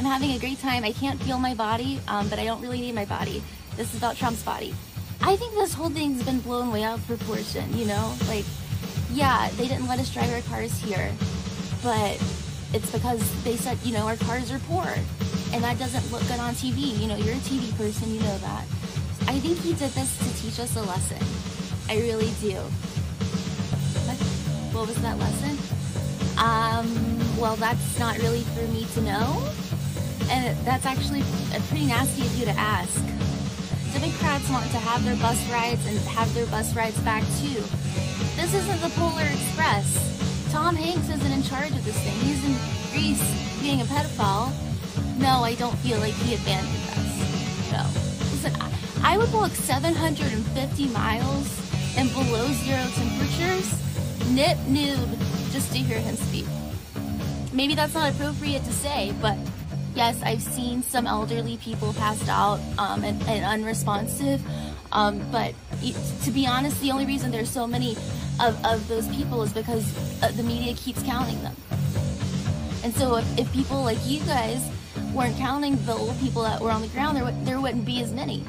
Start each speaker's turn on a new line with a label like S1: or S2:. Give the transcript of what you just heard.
S1: I'm having a great time. I can't feel my body, um, but I don't really need my body. This is about Trump's body. I think this whole thing's been blown way out of proportion, you know? Like, yeah, they didn't let us drive our cars here, but it's because they said, you know, our cars are poor. And that doesn't look good on TV. You know, you're a TV person, you know that. I think he did this to teach us a lesson. I really do. What was that lesson? Um, well, that's not really for me to know. And that's actually a pretty nasty of you to ask. Democrats want to have their bus rides and have their bus rides back too. This isn't the Polar Express. Tom Hanks isn't in charge of this thing. He's in Greece being a pedophile. No, I don't feel like he abandoned us. No. Listen, I, would walk 750 miles in below zero temperatures, nip nude, just to hear him speak. Maybe that's not appropriate to say, but yes, I've seen some elderly people passed out um, and, and, unresponsive. Um, but to be honest, the only reason there's so many of, of those people is because uh, the media keeps counting them. And so if, if people like you guys weren't counting the old people that were on the ground, there, there wouldn't be as many.